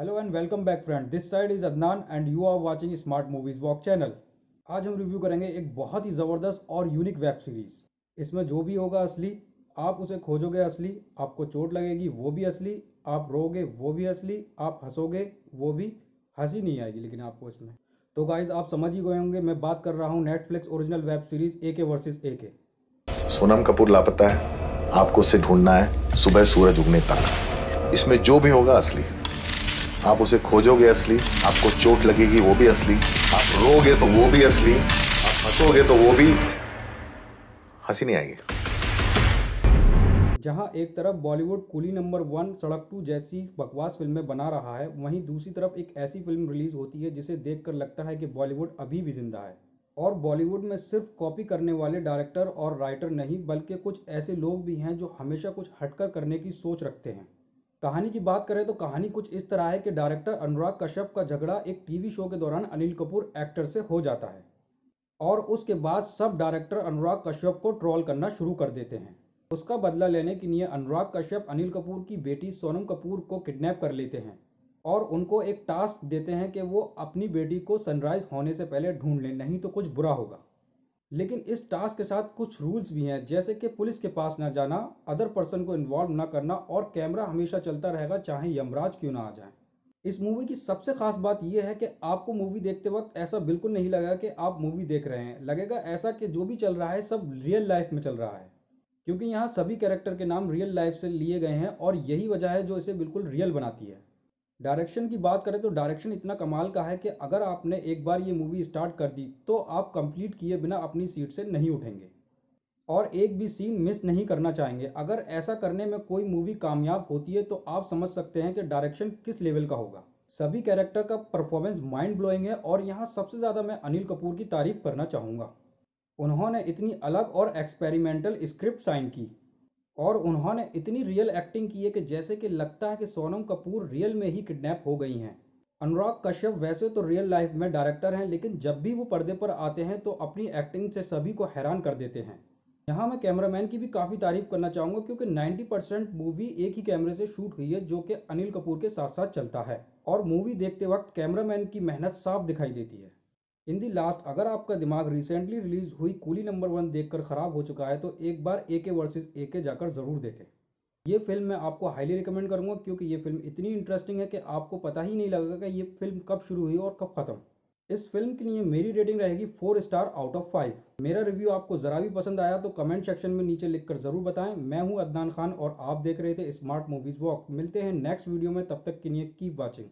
Hello and welcome back friend this side is Adnan and you are watching smart movies walk channel आज हम review करेंगे एक बहुत ही ज़बरदस्त और यूनिक वेब सीरीज़ इसमें जो भी होगा असली, आप उसे खोजोगे असली, आपको चोट लगेगी, वो भी असली, आप रोगे वो भी असली, आप हंसोगे, वो भी हँसी नहीं आएगी लेकिन आपको इसमें। तो गाइज़ आप समझ ही गए होंगे, मैं बात कर रहा हूँ Netflix original web series A K versus A के सोनम कपूर लापता है, आपको उसे ढूंढना है, सुबह सूरज उगने तक। इसमें जो भी होगा असली। आप उसे खोजोगे असली, आपको चोट लगेगी, वो भी असली। आप रोगे तो वो भी असली, आप हंसोगे तो वो भी। हँसी नहीं आएगी। जहाँ एक तरफ़ Bollywood Coolie number one, Sadak two जैसी बकवास फ़िल्में बना रहा है, वहीं दूसरी तरफ़ एक ऐसी फ़िल्म रिलीज़ होती है जिसे देखकर लगता है कि बॉलीवुड अभी भी ज़िंदा है। और बॉलीवुड में सिर्फ़ कॉपी करने वाले डायरेक्टर और राइटर नहीं, बल्कि कुछ ऐसे लोग भी हैं जो हमेशा कुछ हटकर करने की सोच रखते हैं। कहानी की बात करें तो कहानी कुछ इस तरह है कि डायरेक्टर अनुराग कश्यप का झगड़ा एक टीवी शो के दौरान अनिल कपूर एक्टर से हो जाता है और उसके बाद सब डायरेक्टर अनुराग कश्यप को ट्रोल करना शुरू कर देते हैं। उसका बदला लेने के लिए अनुराग कश्यप, अनिल कपूर की बेटी सोनम कपूर को किडनैप कर लेते हैं और उनको एक टास्क देते हैं कि वो अपनी बेटी को सनराइज होने से पहले ढूंढ लें, नहीं तो कुछ बुरा होगा। लेकिन इस टास्क के साथ कुछ रूल्स भी हैं, जैसे कि पुलिस के पास ना जाना अदर पर्सन को इन्वॉल्व ना करना और कैमरा हमेशा चलता रहेगा चाहे यमराज क्यों ना आ जाए। इस मूवी की सबसे खास बात यह है कि आपको मूवी देखते वक्त ऐसा बिल्कुल नहीं लगेगा कि आप मूवी देख रहे हैं। लगेगा ऐसा कि जो भी चल रहा है सब रियल लाइफ में चल रहा है। क्योंकि यहाँ सभी कैरेक्टर के नाम रियल लाइफ से लिए गए हैं और यही वजह है जो इसे बिल्कुल रियल बनाती है। डायरेक्शन की बात करें तो डायरेक्शन इतना कमाल का है कि अगर आपने एक बार ये मूवी स्टार्ट कर दी तो आप कंप्लीट किए बिना अपनी सीट से नहीं उठेंगे। और एक भी सीन मिस नहीं करना चाहेंगे। अगर ऐसा करने में कोई मूवी कामयाब होती है तो आप समझ सकते हैं कि डायरेक्शन किस लेवल का होगा। सभी कैरेक्टर का परफॉर्मेंस माइंड ब्लोइंग है और यहाँ सबसे ज़्यादा मैं अनिल कपूर की तारीफ़ करना चाहूँगा। उन्होंने इतनी अलग और एक्सपेरिमेंटल स्क्रिप्ट साइन की। और उन्होंने इतनी रियल एक्टिंग की है कि जैसे कि लगता है कि सोनम कपूर रियल में ही किडनैप हो गई हैं। अनुराग कश्यप वैसे तो रियल लाइफ में डायरेक्टर हैं, लेकिन जब भी वो पर्दे पर आते हैं तो अपनी एक्टिंग से सभी को हैरान कर देते हैं। यहाँ मैं कैमरामैन की भी काफ़ी तारीफ़ करना चाहूँगा क्योंकि 90 परसेंट मूवी एक ही कैमरे से शूट हुई है, जो कि अनिल कपूर के साथ साथ चलता है। और मूवी देखते वक्त कैमरामैन की मेहनत साफ़ दिखाई देती है। इन दी लास्ट अगर आपका दिमाग रिसेंटली रिलीज़ हुई कूली नंबर वन देखकर ख़राब हो चुका है तो एक बार ए के वर्सेज ए के जाकर ज़रूर देखें। ये फ़िल्म मैं आपको हाईली रिकमेंड करूँगा, क्योंकि ये फ़िल्म इतनी इंटरेस्टिंग है कि आपको पता ही नहीं लगेगा कि ये फ़िल्म कब शुरू हुई और कब ख़त्म। इस फ़िल्म के लिए मेरी रेटिंग रहेगी four star out of five मेरा रिव्यू आपको ज़रा भी पसंद आया तो कमेंट सेक्शन में नीचे लिखकर ज़रूर बताएँ। मैं हूँ अदनान खान और आप देख रहे थे स्मार्ट मूवीज़ वॉक मिलते हैं नेक्स्ट वीडियो में, तब तक के लिए कीप वॉचिंग